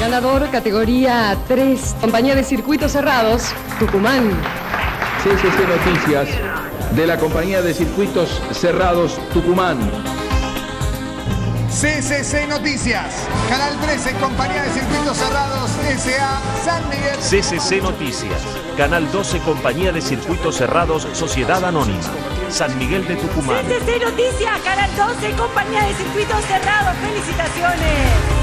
Ganador categoría 3, compañía de circuitos cerrados, Tucumán. CCC Noticias de la compañía de circuitos cerrados Tucumán. CCC Noticias, Canal 13, Compañía de Circuitos Cerrados, SA, San Miguel. CCC Noticias, Canal 12, Compañía de Circuitos Cerrados, Sociedad Anónima, San Miguel de Tucumán. CCC Noticias, Canal 12, Compañía de Circuitos Cerrados, felicitaciones.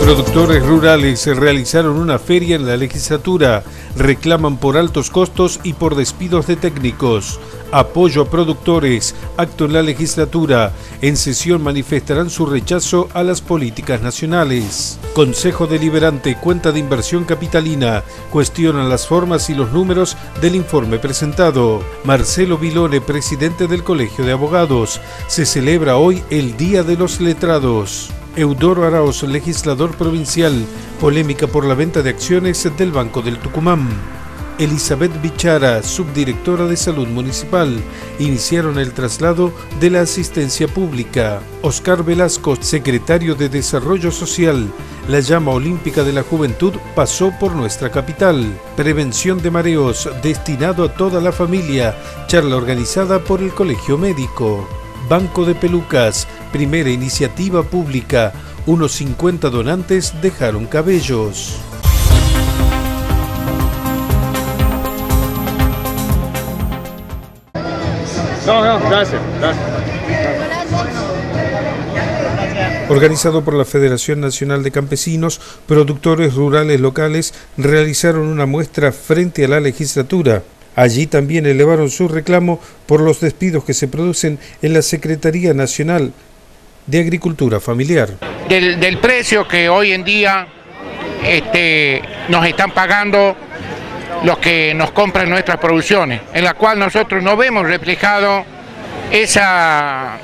Productores rurales realizaron una feria en la legislatura. Reclaman por altos costos y por despidos de técnicos. Apoyo a productores. Acto en la legislatura. En sesión manifestarán su rechazo a las políticas nacionales. Consejo Deliberante, cuenta de inversión capitalina. Cuestionan las formas y los números del informe presentado. Marcelo Vilone, presidente del Colegio de Abogados. Se celebra hoy el Día de los Letrados. Eudoro Arauz, legislador provincial, polémica por la venta de acciones del Banco del Tucumán. Elizabeth Bichara, subdirectora de Salud Municipal, iniciaron el traslado de la asistencia pública. Oscar Velasco, secretario de Desarrollo Social, la llama olímpica de la juventud pasó por nuestra capital. Prevención de mareos, destinado a toda la familia, charla organizada por el Colegio Médico. Banco de Pelucas, primera iniciativa pública. Unos 50 donantes dejaron cabellos. No, no, gracias, Organizado por la Federación Nacional de Campesinos, productores rurales locales realizaron una muestra frente a la legislatura. Allí también elevaron su reclamo por los despidos que se producen en la Secretaría Nacional de Agricultura Familiar. Del, precio que hoy en día este, nos están pagando los que nos compran nuestras producciones, en la cual nosotros no vemos reflejado esa,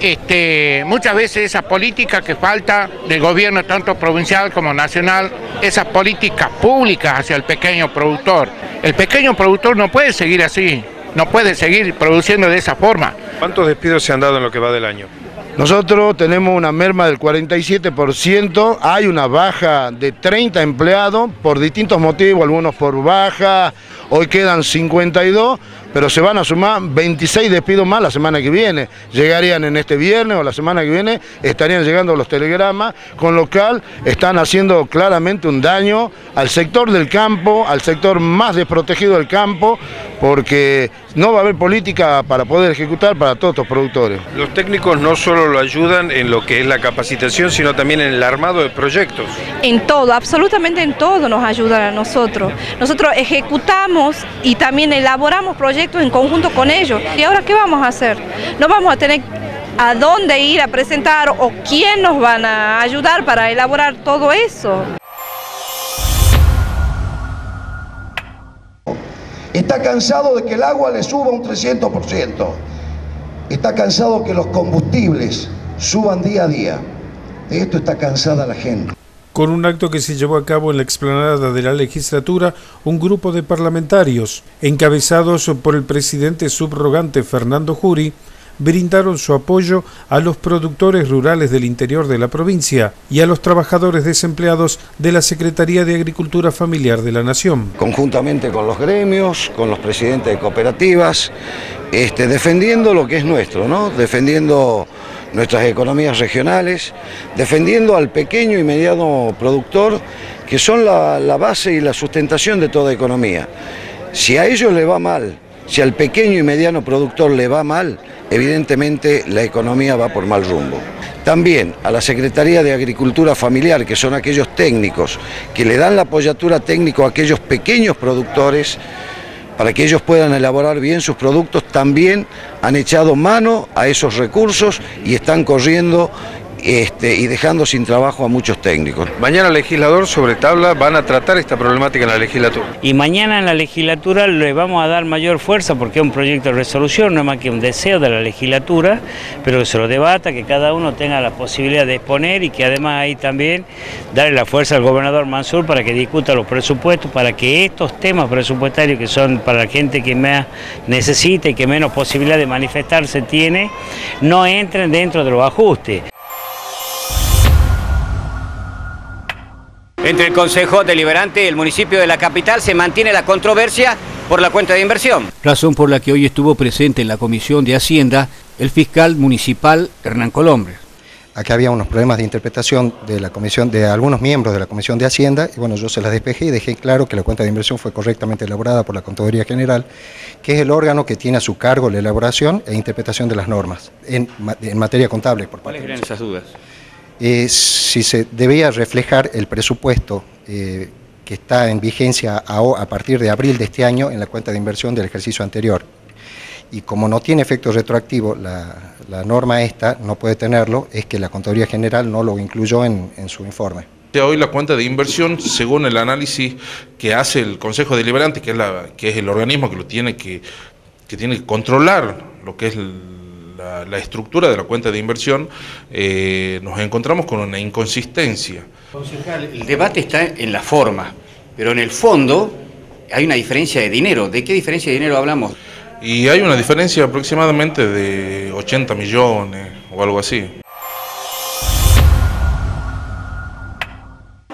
este, muchas veces esa política que falta del gobierno tanto provincial como nacional, esas políticas públicas hacia el pequeño productor. El pequeño productor no puede seguir así, no puede seguir produciendo de esa forma. ¿Cuántos despidos se han dado en lo que va del año? Nosotros tenemos una merma del 47%, hay una baja de 30 empleados por distintos motivos, algunos por baja, hoy quedan 52, pero se van a sumar 26 despidos más la semana que viene. Llegarían en este viernes o la semana que viene, estarían llegando los telegramas, con lo cual están haciendo claramente un daño al sector del campo, al sector más desprotegido del campo, porque no va a haber política para poder ejecutar para todos estos productores. Los técnicos no solo lo ayudan en lo que es la capacitación, sino también en el armado de proyectos. En todo, absolutamente en todo nos ayudan a nosotros. Nosotros ejecutamos y también elaboramos proyectos en conjunto con ellos. ¿Y ahora qué vamos a hacer? No vamos a tener a dónde ir a presentar o quién nos van a ayudar para elaborar todo eso. Está cansado de que el agua le suba un 300%. Está cansado que los combustibles suban día a día. De esto está cansada la gente. Con un acto que se llevó a cabo en la explanada de la legislatura, un grupo de parlamentarios, encabezados por el presidente subrogante Fernando Juri, brindaron su apoyo a los productores rurales del interior de la provincia y a los trabajadores desempleados de la Secretaría de Agricultura Familiar de la Nación. Conjuntamente con los gremios, con los presidentes de cooperativas, este, defendiendo lo que es nuestro, ¿no? defendiendo nuestras economías regionales, defendiendo al pequeño y mediano productor, que son la, base y la sustentación de toda economía. Si a ellos le va mal, si al pequeño y mediano productor le va mal, evidentemente la economía va por mal rumbo. También a la Secretaría de Agricultura Familiar, que son aquellos técnicos que le dan la apoyatura técnico a aquellos pequeños productores, para que ellos puedan elaborar bien sus productos, también han echado mano a esos recursos y están corriendo este, y dejando sin trabajo a muchos técnicos. Mañana legislador sobre tabla van a tratar esta problemática en la legislatura. Y mañana en la legislatura le vamos a dar mayor fuerza porque es un proyecto de resolución, no es más que un deseo de la legislatura, pero que se lo debata, que cada uno tenga la posibilidad de exponer y que además ahí también darle la fuerza al gobernador Mansur para que discuta los presupuestos, para que estos temas presupuestarios que son para la gente que más necesita y que menos posibilidad de manifestarse tiene, no entren dentro de los ajustes. Entre el Consejo Deliberante y el municipio de la capital se mantiene la controversia por la cuenta de inversión. Razón por la que hoy estuvo presente en la Comisión de Hacienda el fiscal municipal Hernán Colombre. Aquí había unos problemas de interpretación de la comisión, de algunos miembros de la Comisión de Hacienda, y bueno, yo se las despejé y dejé claro que la cuenta de inversión fue correctamente elaborada por la Contaduría General, que es el órgano que tiene a su cargo la elaboración e interpretación de las normas en, en materia contable. Por ¿Cuáles eran esas dudas? Eh, si se debía reflejar el presupuesto eh, que está en vigencia a, a, partir de abril de este año en la cuenta de inversión del ejercicio anterior. Y como no tiene efecto retroactivo, la, norma esta no puede tenerlo, es que la Contaduría General no lo incluyó en, su informe. Hoy la cuenta de inversión, según el análisis que hace el Consejo Deliberante, que es, que es el organismo que lo tiene que, que tiene que controlar lo que es la, la, estructura de la cuenta de inversión, eh, nos encontramos con una inconsistencia. Concejal, el debate está en la forma, pero en el fondo hay una diferencia de dinero. ¿De qué diferencia de dinero hablamos? Y hay una diferencia aproximadamente de 80 millones o algo así.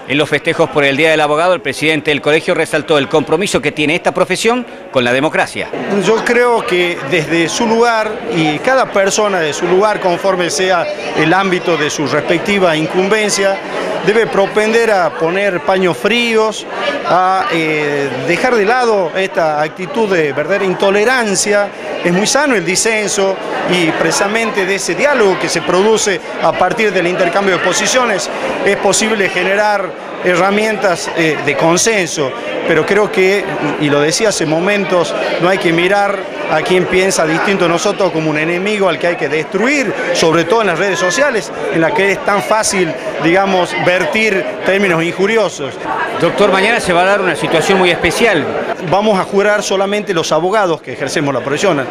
En los festejos por el Día del Abogado, el presidente del colegio resaltó el compromiso que tiene esta profesión con la democracia. Yo creo que desde su lugar y cada persona de su lugar, conforme sea el ámbito de su respectiva incumbencia, debe propender a poner paños fríos, a eh, dejar de lado esta actitud de verdadera intolerancia. Es muy sano el disenso y precisamente de ese diálogo que se produce a partir del intercambio de posiciones es posible generar herramientas eh, de consenso, pero creo que, y lo decía hace momentos, no hay que mirar a quien piensa distinto a nosotros como un enemigo al que hay que destruir, sobre todo en las redes sociales, en las que es tan fácil, digamos, vertir términos injuriosos. Doctor, mañana se va a dar una situación muy especial. Vamos a jurar solamente los abogados que ejercemos la profesión.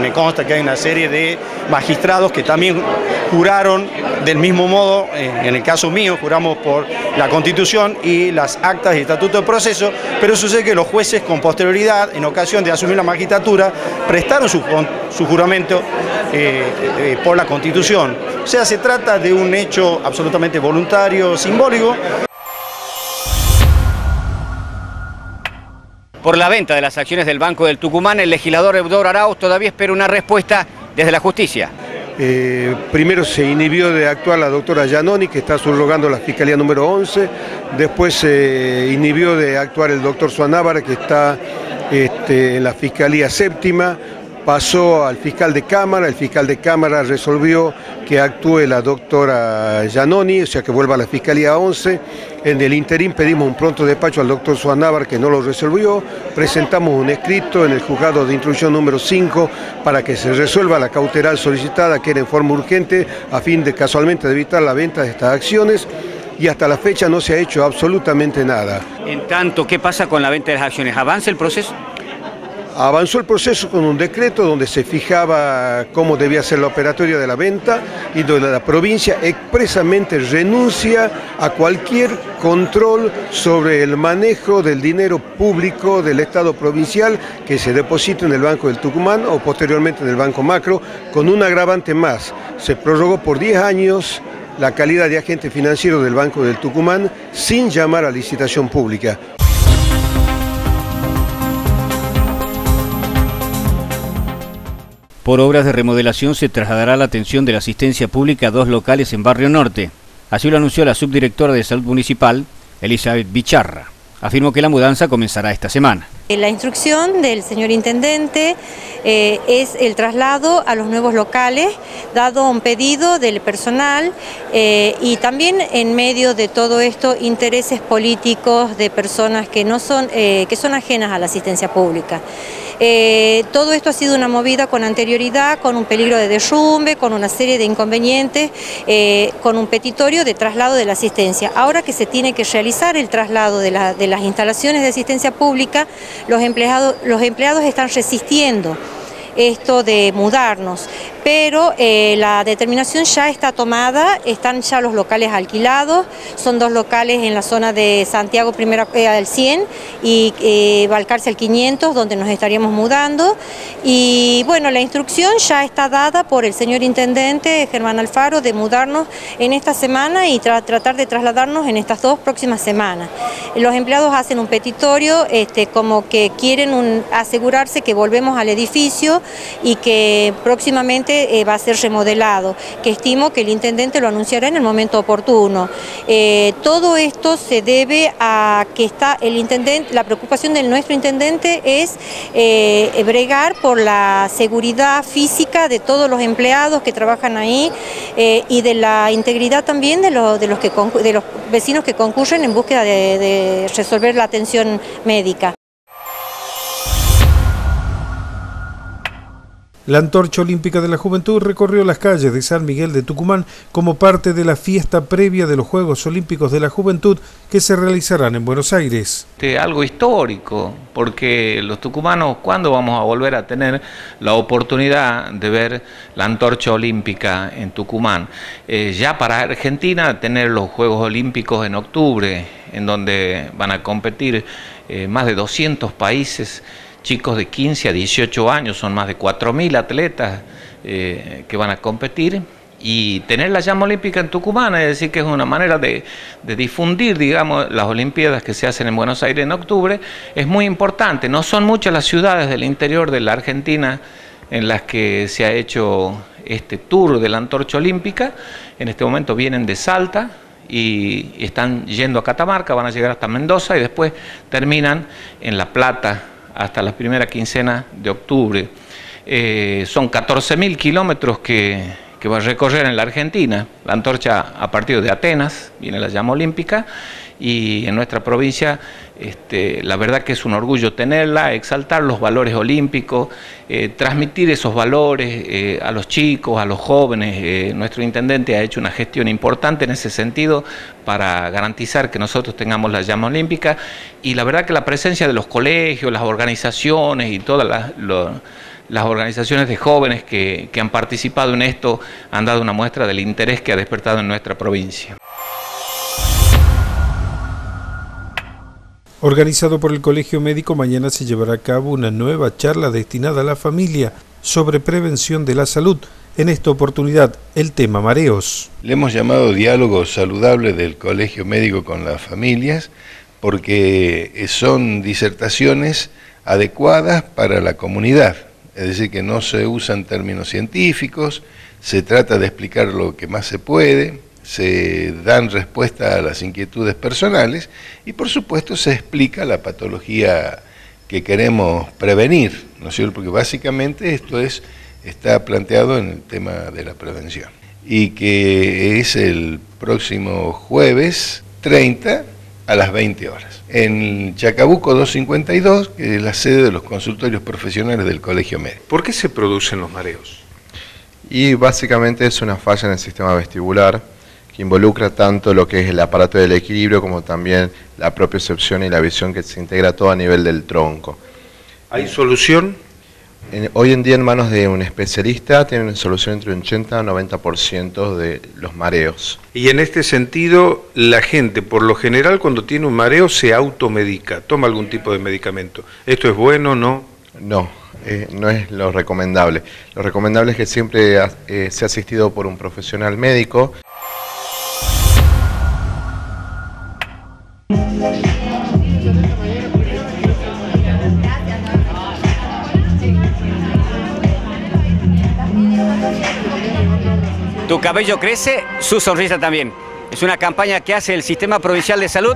Me consta que hay una serie de magistrados que también juraron del mismo modo, en el caso mío, juramos por la Constitución y las actas y estatuto de proceso, pero sucede que los jueces con posterioridad, en ocasión de asumir la magistratura, prestaron su, juramento eh, eh, por la Constitución. O sea, se trata de un hecho absolutamente voluntario, simbólico. Por la venta de las acciones del Banco del Tucumán, el legislador Eudor Arauz todavía espera una respuesta desde la justicia. Eh, primero se inhibió de actuar la doctora Giannoni, que está subrogando la Fiscalía número 11. Después se inhibió de actuar el doctor Suanávar, que está este, en la Fiscalía séptima. Pasó al fiscal de Cámara, el fiscal de Cámara resolvió que actúe la doctora Giannoni, o sea que vuelva a la Fiscalía 11. En el interín pedimos un pronto despacho al doctor Suanávar que no lo resolvió. Presentamos un escrito en el juzgado de instrucción número 5 para que se resuelva la cauteral solicitada, que era en forma urgente, a fin de casualmente evitar la venta de estas acciones. Y hasta la fecha no se ha hecho absolutamente nada. En tanto, ¿qué pasa con la venta de las acciones? ¿Avanza el proceso? Avanzó el proceso con un decreto donde se fijaba cómo debía ser la operatoria de la venta y donde la provincia expresamente renuncia a cualquier control sobre el manejo del dinero público del Estado provincial que se deposita en el Banco del Tucumán o posteriormente en el Banco Macro, con un agravante más. Se prorrogó por 10 años la calidad de agente financiero del Banco del Tucumán sin llamar a licitación pública. Por obras de remodelación se trasladará la atención de la asistencia pública a dos locales en Barrio Norte. Así lo anunció la subdirectora de Salud Municipal, Elizabeth Bicharra. Afirmó que la mudanza comenzará esta semana. La instrucción del señor intendente eh, es el traslado a los nuevos locales, dado un pedido del personal eh, y también en medio de todo esto intereses políticos de personas que, no son, eh, que son ajenas a la asistencia pública. Eh, todo esto ha sido una movida con anterioridad, con un peligro de derrumbe, con una serie de inconvenientes, eh, con un petitorio de traslado de la asistencia. Ahora que se tiene que realizar el traslado de las instalaciones de asistencia pública, los empleados, los empleados están resistiendo esto de mudarnos pero eh, la determinación ya está tomada, están ya los locales alquilados, son dos locales en la zona de Santiago primero eh, al 100 y eh, Valcarce al 500, donde nos estaríamos mudando. Y bueno, la instrucción ya está dada por el señor Intendente Germán Alfaro de mudarnos en esta semana y tratar de trasladarnos en estas dos próximas semanas. Los empleados hacen un petitorio este, como que quieren asegurarse que volvemos al edificio y que próximamente eh, va a ser remodelado, que estimo que el intendente lo anunciará en el momento oportuno. Eh, todo esto se debe a que está el intendente, la preocupación de nuestro intendente es eh, bregar por la seguridad física de todos los empleados que trabajan ahí y de la integridad también de, los, de los, que, de los vecinos que concurren en búsqueda de resolver la atención médica. La antorcha olímpica de la juventud recorrió las calles de San Miguel de Tucumán como parte de la fiesta previa de los Juegos Olímpicos de la Juventud que se realizarán en Buenos Aires. algo histórico, porque los tucumanos, ¿cuándo vamos a volver a tener la oportunidad de ver la antorcha olímpica en Tucumán? Eh, ya para Argentina, tener los Juegos Olímpicos en octubre, en donde van a competir eh, más de 200 países chicos de 15 a 18 años, son más de 4.000 atletas eh, que van a competir. Y tener la llama olímpica en Tucumán, es decir, que es una manera de, difundir, digamos, las Olimpiadas que se hacen en Buenos Aires en octubre, es muy importante. No son muchas las ciudades del interior de la Argentina en las que se ha hecho este tour de la antorcha olímpica. En este momento vienen de Salta, y están yendo a Catamarca, van a llegar hasta Mendoza y después terminan en La Plata, hasta la primera quincena de octubre. Eh, son 14.000 kilómetros que, va a recorrer en la Argentina. La antorcha a partir de Atenas, viene la llama olímpica, y en nuestra provincia este, la verdad que es un orgullo tenerla, exaltar los valores olímpicos, eh, transmitir esos valores eh, a los chicos, a los jóvenes. nuestro intendente ha hecho una gestión importante en ese sentido para garantizar que nosotros tengamos la llama olímpica y la verdad que la presencia de los colegios, las organizaciones y todas las, organizaciones de jóvenes que, que han participado en esto han dado una muestra del interés que ha despertado en nuestra provincia. Organizado por el Colegio Médico, mañana se llevará a cabo una nueva charla destinada a la familia sobre prevención de la salud. En esta oportunidad, el tema mareos. Le hemos llamado diálogo saludable del Colegio Médico con las familias porque son disertaciones adecuadas para la comunidad, es decir, que no se usan términos científicos, se trata de explicar lo que más se puede, se dan respuesta a las inquietudes personales y por supuesto se explica la patología que queremos prevenir, ¿no es cierto? Porque básicamente esto es está planteado en el tema de la prevención. Y que es el próximo jueves 30 a las 20 horas. En Chacabuco 252, que es la sede de los consultorios profesionales del Colegio Médico. ¿Por qué se producen los mareos? Y básicamente es una falla en el sistema vestibular que involucra tanto lo que es el aparato del equilibrio como también la propia percepción y la visión que se integra todo a nivel del tronco. ¿Hay solución? hoy en día en manos de un especialista tienen solución entre un 80 y 90% de los mareos. Y en este sentido, la gente por lo general cuando tiene un mareo se automedica, toma algún tipo de medicamento. ¿Esto es bueno o no? No, eh, no es lo recomendable. Lo recomendable es que siempre eh, sea asistido por un profesional médico. Tu cabello crece, su sonrisa también. Es una campaña que hace el Sistema Provincial de Salud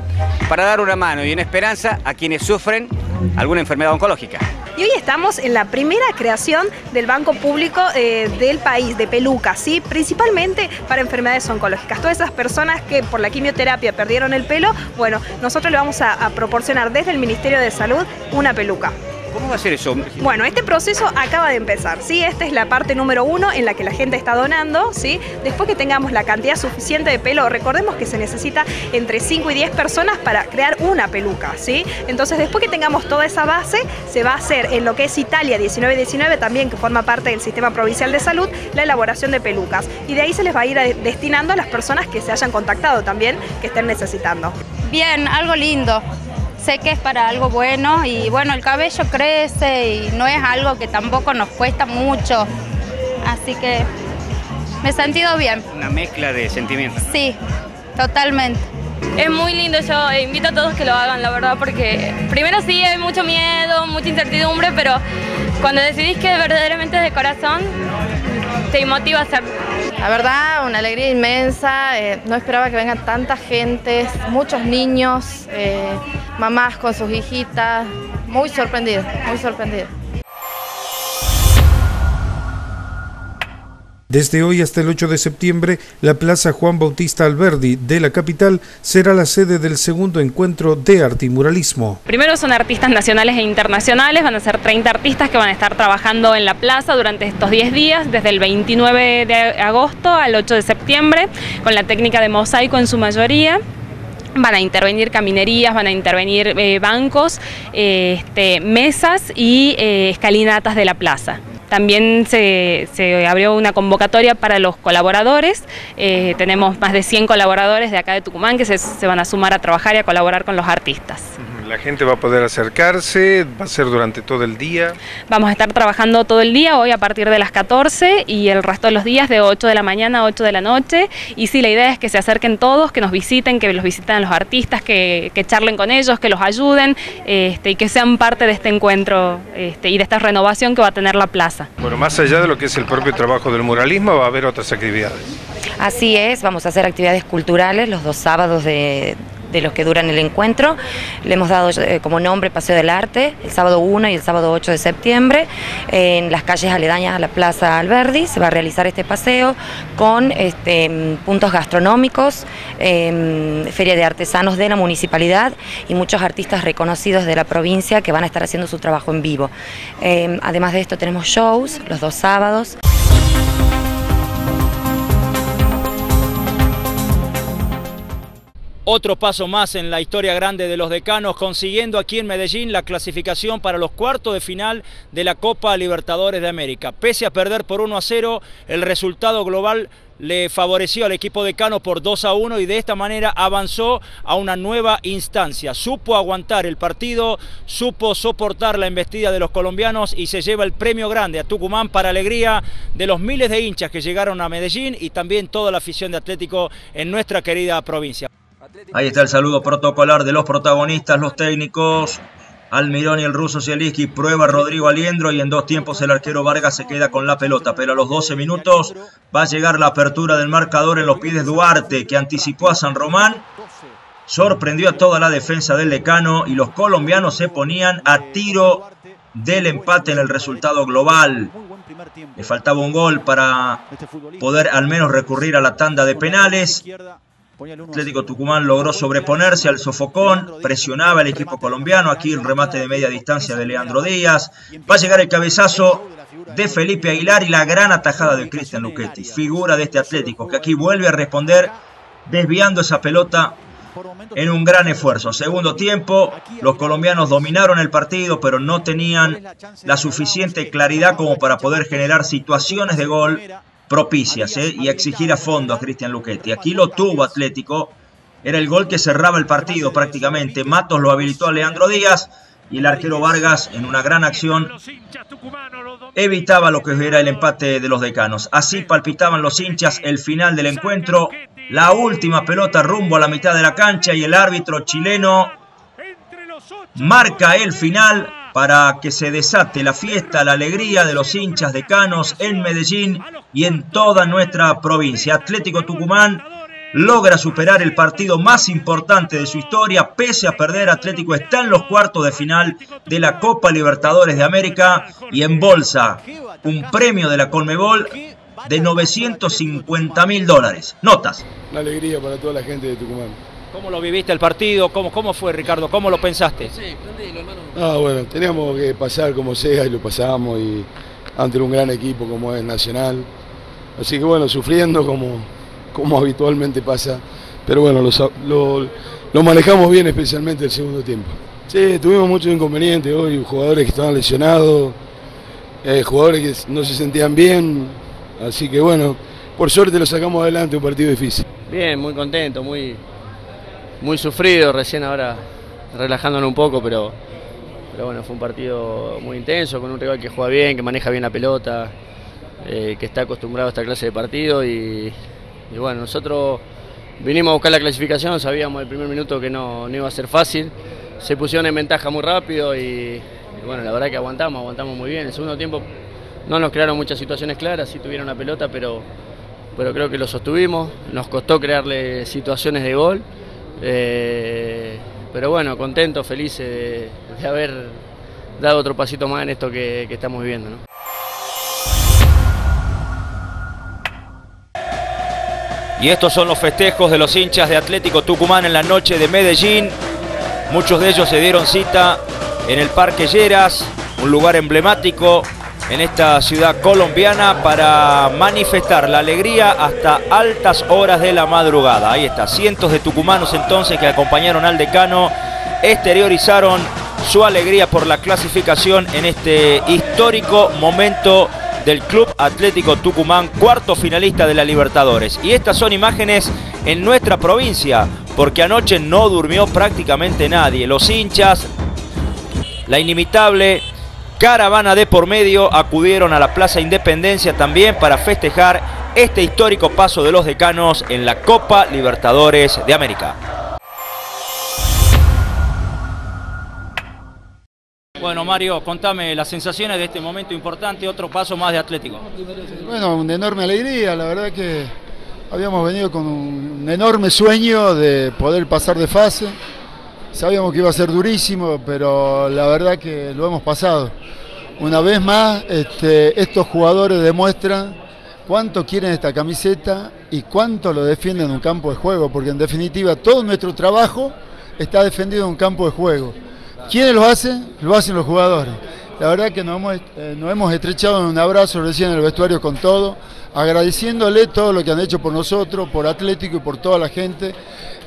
para dar una mano y una esperanza a quienes sufren alguna enfermedad oncológica. Y hoy estamos en la primera creación del Banco Público eh, del país, de Peluca, ¿sí? principalmente para enfermedades oncológicas. Todas esas personas que por la quimioterapia perdieron el pelo, bueno, nosotros le vamos a proporcionar desde el Ministerio de Salud una peluca. ¿Cómo va a ser eso? Bueno, este proceso acaba de empezar, ¿sí? Esta es la parte número uno en la que la gente está donando, ¿sí? Después que tengamos la cantidad suficiente de pelo, recordemos que se necesita entre 5 y 10 personas para crear una peluca, ¿sí? Entonces, después que tengamos toda esa base, se va a hacer en lo que es Italia 1919 también, que forma parte del Sistema Provincial de Salud, la elaboración de pelucas. Y de ahí se les va a ir destinando a las personas que se hayan contactado también, que estén necesitando. Bien, algo lindo sé que es para algo bueno y bueno, el cabello crece y no es algo que tampoco nos cuesta mucho, así que me he sentido bien. Una mezcla de sentimientos. Sí, totalmente. Es muy lindo, yo invito a todos que lo hagan, la verdad, porque primero sí hay mucho miedo, mucha incertidumbre, pero cuando decidís que verdaderamente es de corazón, te motiva a hacerlo. La verdad, una alegría inmensa, eh, no esperaba que vengan tanta gente, muchos niños, eh, mamás con sus hijitas, muy sorprendido, muy sorprendido. Desde hoy hasta el 8 de septiembre, la Plaza Juan Bautista Alberdi de la capital será la sede del segundo encuentro de arte y muralismo. Primero son artistas nacionales e internacionales, van a ser 30 artistas que van a estar trabajando en la plaza durante estos 10 días, desde el 29 de agosto al 8 de septiembre, con la técnica de mosaico en su mayoría van a intervenir caminerías, van a intervenir eh, bancos, eh, este, mesas y eh, escalinatas de la plaza. También se, abrió una convocatoria para los colaboradores. Eh, tenemos más de 100 colaboradores de acá de Tucumán que se van a sumar a trabajar y a colaborar con los artistas. La gente va a poder acercarse, va a ser durante todo el día. Vamos a estar trabajando todo el día, hoy a partir de las 14 y el resto de los días de 8 de la mañana a 8 de la noche. Y sí, la idea es que se acerquen todos, que nos visiten, que los visiten los artistas, que, charlen con ellos, que los ayuden este, y que sean parte de este encuentro este, y de esta renovación que va a tener la plaza. Bueno, más allá de lo que es el propio trabajo del muralismo, va a haber otras actividades. Así es, vamos a hacer actividades culturales los dos sábados de, de los que duran el encuentro. Le hemos dado eh, como nombre Paseo del Arte, el sábado 1 y el sábado 8 de septiembre, en las calles aledañas a la Plaza Alberdi. Se va a realizar este paseo con este, puntos gastronómicos, em, feria de artesanos de la municipalidad y muchos artistas reconocidos de la provincia que van a estar haciendo su trabajo en vivo. Em, además de esto tenemos shows los dos sábados. Otro paso más en la historia grande de los decanos, consiguiendo aquí en Medellín la clasificación para los cuartos de final de la Copa Libertadores de América. Pese a perder por 1 a 0, el resultado global le favoreció al equipo decano por 2 a 1 y de esta manera avanzó a una nueva instancia. Supo aguantar el partido, supo soportar la embestida de los colombianos y se lleva el premio grande a Tucumán para alegría de los miles de hinchas que llegaron a Medellín y también toda la afición de Atlético en nuestra querida provincia. Ahí está el saludo protocolar de los protagonistas, los técnicos. Almirón y el ruso Zielinski prueba Rodrigo Aliendro y en dos tiempos el arquero Vargas se queda con la pelota. Pero a los 12 minutos va a llegar la apertura del marcador en los pies de Duarte que anticipó a San Román. Sorprendió a toda la defensa del decano y los colombianos se ponían a tiro del empate en el resultado global. Le faltaba un gol para poder al menos recurrir a la tanda de penales. Atlético Tucumán logró sobreponerse al sofocón, presionaba el equipo colombiano, aquí el remate de media distancia de Leandro Díaz, va a llegar el cabezazo de Felipe Aguilar y la gran atajada de Cristian Luchetti, figura de este Atlético, que aquí vuelve a responder desviando esa pelota en un gran esfuerzo. Segundo tiempo, los colombianos dominaron el partido, pero no tenían la suficiente claridad como para poder generar situaciones de gol propicias ¿eh? y exigir a fondo a Cristian Luchetti. Aquí lo tuvo Atlético, era el gol que cerraba el partido prácticamente. Matos lo habilitó a Leandro Díaz y el arquero Vargas en una gran acción evitaba lo que era el empate de los decanos. Así palpitaban los hinchas el final del encuentro, la última pelota rumbo a la mitad de la cancha y el árbitro chileno marca el final para que se desate la fiesta, la alegría de los hinchas decanos en Medellín y en toda nuestra provincia. Atlético Tucumán logra superar el partido más importante de su historia, pese a perder Atlético está en los cuartos de final de la Copa Libertadores de América y en bolsa un premio de la Colmebol de 950 mil dólares. Notas. Una alegría para toda la gente de Tucumán. ¿Cómo lo viviste el partido? ¿Cómo, cómo fue, Ricardo? ¿Cómo lo pensaste? Ah, bueno, teníamos que pasar como sea y lo pasamos y ante un gran equipo como es Nacional. Así que bueno, sufriendo como, como habitualmente pasa, pero bueno, lo, lo manejamos bien especialmente el segundo tiempo. Sí, tuvimos muchos inconvenientes hoy, jugadores que estaban lesionados, eh, jugadores que no se sentían bien, así que bueno, por suerte lo sacamos adelante, un partido difícil. Bien, muy contento, muy, muy sufrido, recién ahora relajándonos un poco, pero, pero bueno, fue un partido muy intenso, con un rival que juega bien, que maneja bien la pelota, eh, que está acostumbrado a esta clase de partido y, bueno, nosotros vinimos a buscar la clasificación, sabíamos el primer minuto que no, iba a ser fácil, se pusieron en ventaja muy rápido y, bueno, la verdad que aguantamos, aguantamos muy bien. El segundo tiempo no nos crearon muchas situaciones claras, sí tuvieron la pelota, pero, pero creo que lo sostuvimos, nos costó crearle situaciones de gol. Eh, pero bueno, contento, feliz de, haber dado otro pasito más en esto que, estamos viviendo. Y estos son los festejos de los hinchas de Atlético Tucumán en la noche de Medellín. Muchos de ellos se dieron cita en el Parque Lleras, un lugar emblemático en esta ciudad colombiana para manifestar la alegría hasta altas horas de la madrugada. Ahí está, cientos de tucumanos entonces que acompañaron al decano exteriorizaron su alegría por la clasificación en este histórico momento del Club Atlético Tucumán, cuarto finalista de la Libertadores. Y estas son imágenes en nuestra provincia, porque anoche no durmió prácticamente nadie. Los hinchas, la inimitable caravana de por medio acudieron a la Plaza Independencia también para festejar este histórico paso de los decanos en la Copa Libertadores de América. Bueno, Mario, contame las sensaciones de este momento importante, otro paso más de Atlético. Bueno, una enorme alegría, la verdad que habíamos venido con un enorme sueño de poder pasar de fase Sabíamos que iba a ser durísimo, pero la verdad que lo hemos pasado. Una vez más, este, estos jugadores demuestran cuánto quieren esta camiseta y cuánto lo defienden en un campo de juego, porque en definitiva todo nuestro trabajo está defendido en un campo de juego. ¿Quiénes lo hacen? Lo hacen los jugadores. La verdad que nos hemos, eh, hemos estrechado en un abrazo recién en el vestuario con todo, agradeciéndole todo lo que han hecho por nosotros, por Atlético y por toda la gente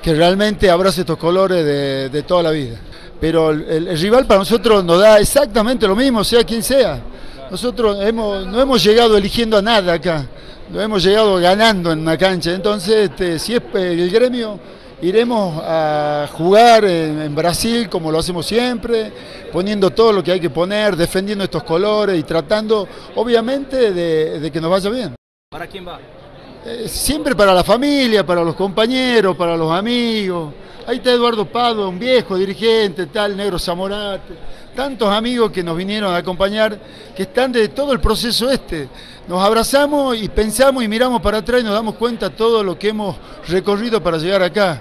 que realmente abrace estos colores de, toda la vida. Pero el, rival para nosotros nos da exactamente lo mismo, sea quien sea. Nosotros hemos, no hemos llegado eligiendo a nada acá, no hemos llegado ganando en una cancha. Entonces, este, si es eh, el gremio, iremos a jugar en, Brasil como lo hacemos siempre, poniendo todo lo que hay que poner, defendiendo estos colores y tratando, obviamente, de, de que nos vaya bien. ¿Para quién va? Eh, siempre para la familia, para los compañeros, para los amigos. Ahí está Eduardo Pado, un viejo dirigente, tal, Negro Zamorate, tantos amigos que nos vinieron a acompañar, que están de todo el proceso este. Nos abrazamos y pensamos y miramos para atrás y nos damos cuenta de todo lo que hemos recorrido para llegar acá.